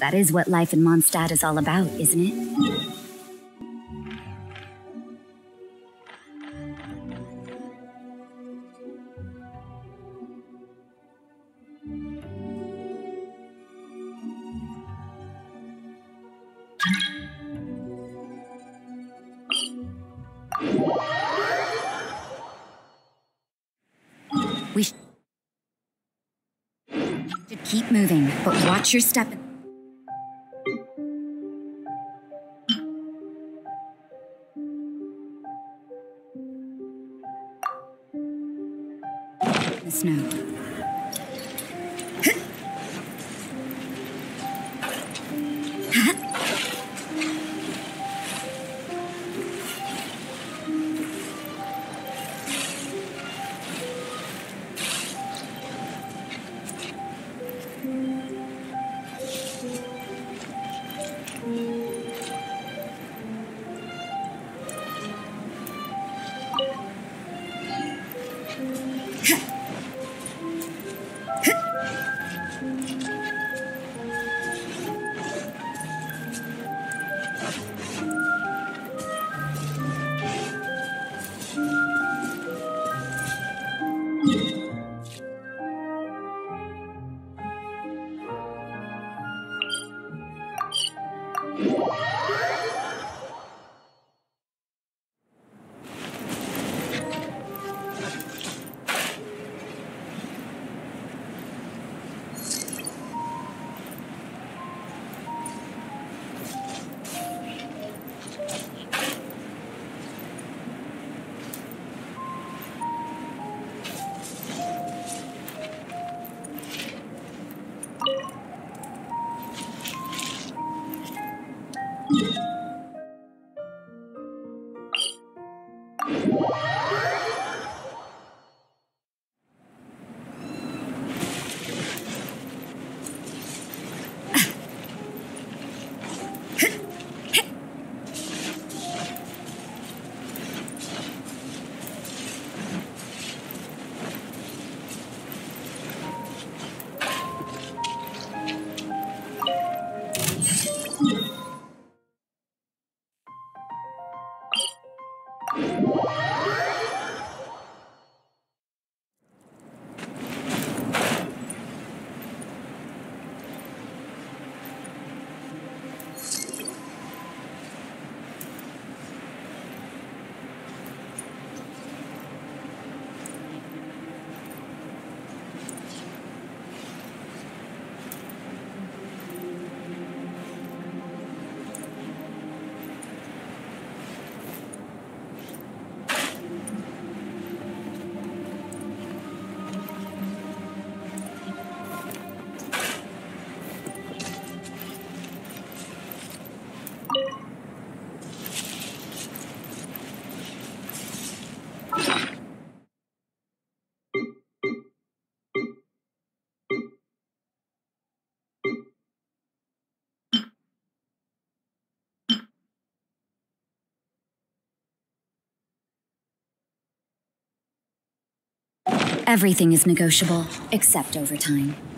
That is what life in Mondstadt is all about, isn't it? We should keep moving, but watch your step. The snow. Yeah! you Everything is negotiable, except overtime.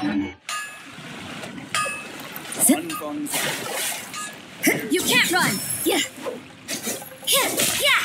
You can't run! Yeah! Yeah! Yeah!